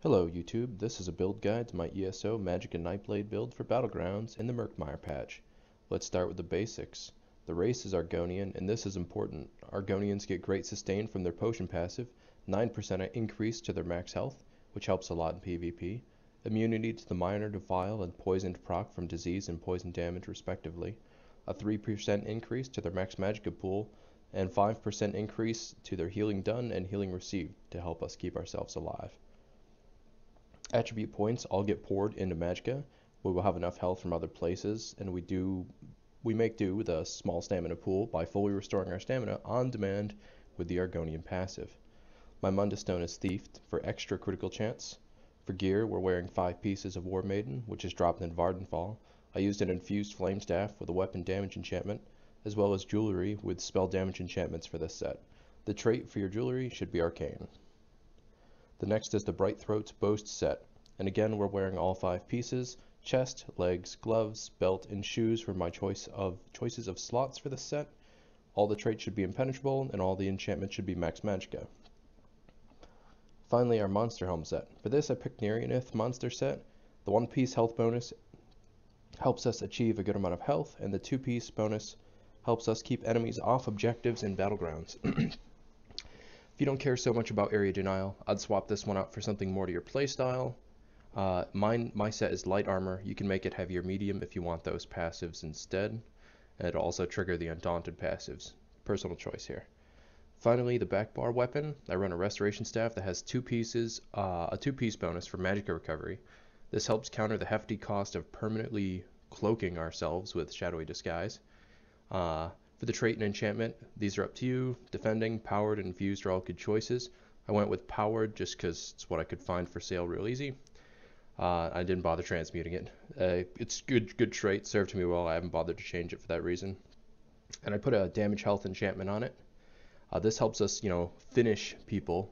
Hello YouTube, this is a build guide to my ESO Magicka Nightblade build for Battlegrounds in the Murkmire patch. Let's start with the basics. The race is Argonian, and this is important. Argonians get great sustain from their potion passive, 9% increase to their max health, which helps a lot in PvP, immunity to the minor defile and poisoned proc from disease and poison damage respectively, a 3% increase to their max magicka pool, and 5% increase to their healing done and healing received to help us keep ourselves alive. Attribute points all get poured into Magicka. We will have enough health from other places, and we do we make do with a small stamina pool by fully restoring our stamina on demand with the Argonian passive. My Mundus Stone is thiefed for extra critical chance. For gear, we're wearing 5 pieces of War Maiden, which is dropped in Vvardenfell. I used an infused flame staff with a weapon damage enchantment, as well as jewelry with spell damage enchantments for this set. The trait for your jewelry should be Arcane. The next is the Bright Throat's Boast set, and again we're wearing all five pieces, chest, legs, gloves, belt, and shoes for my choice of choices of slots for this set. All the traits should be impenetrable, and all the enchantments should be max magicka. Finally, our monster helm set. For this, I picked Nerien'eth monster set. The one piece health bonus helps us achieve a good amount of health, and the two piece bonus helps us keep enemies off objectives and battlegrounds. If you don't care so much about area denial, I'd swap this one out for something more to your playstyle. Uh, mine, my set is light armor. You can make it heavier medium if you want those passives instead. It'll also trigger the undaunted passives. Personal choice here. Finally, the back bar weapon. I run a restoration staff that has two pieces, uh, a two-piece bonus for magicka recovery. This helps counter the hefty cost of permanently cloaking ourselves with shadowy disguise. Uh, for the trait and enchantment, these are up to you. Defending, powered, and infused are all good choices. I went with powered just because it's what I could find for sale real easy. Uh, I didn't bother transmuting it. Uh, it's good, good trait, served to me well. I haven't bothered to change it for that reason. And I put a damage health enchantment on it. Uh, this helps us, you know, finish people,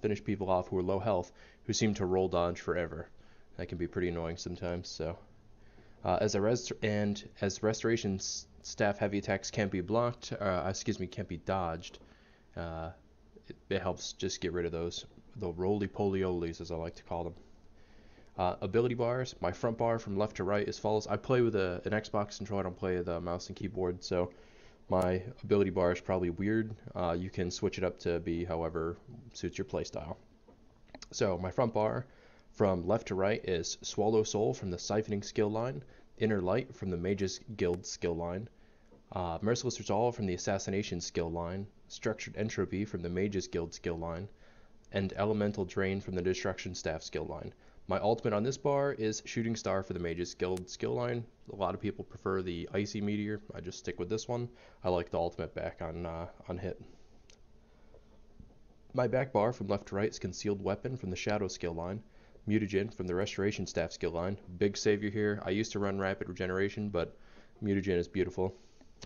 finish people off who are low health, who seem to roll dodge forever. That can be pretty annoying sometimes. So, uh, as a res and as restorations staff heavy attacks can't be blocked, uh, excuse me, can't be dodged. Uh, it, it, helps just get rid of those, the roly-poly-olies as I like to call them. Uh, ability bars, my front bar from left to right is follows. I play with a, an Xbox controller, I don't play with a mouse and keyboard, so my ability bar is probably weird. Uh, you can switch it up to be however suits your playstyle. So my front bar from left to right is Swallow Soul from the Siphoning skill line, Inner Light from the Mages Guild skill line, uh, Merciless Resolve from the Assassination skill line, Structured Entropy from the Mages Guild skill line, and Elemental Drain from the Destruction Staff skill line. My ultimate on this bar is Shooting Star for the Mages Guild skill line. A lot of people prefer the Icy Meteor. I just stick with this one. I like the ultimate back on, uh, on hit. My back bar from left to right is Concealed Weapon from the Shadow skill line. Mutagen from the Restoration Staff skill line. Big savior here. I used to run Rapid Regeneration, but Mutagen is beautiful.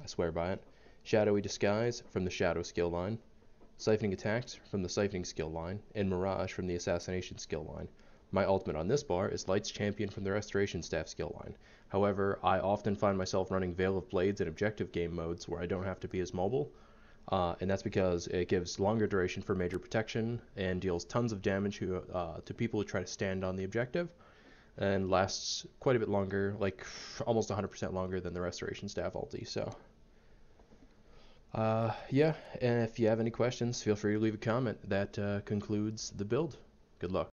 I swear by it. Shadowy Disguise from the Shadow skill line. Siphoning Attacks from the Siphoning skill line. And Mirage from the Assassination skill line. My ultimate on this bar is Lights Champion from the Restoration Staff skill line. However, I often find myself running Veil of Blades in objective game modes where I don't have to be as mobile, uh, and that's because it gives longer duration for major protection and deals tons of damage who, uh, to people who try to stand on the objective, and lasts quite a bit longer, like almost 100% longer than the Restoration Staff ulti. So, uh, yeah, and if you have any questions, feel free to leave a comment. That uh, concludes the build. Good luck.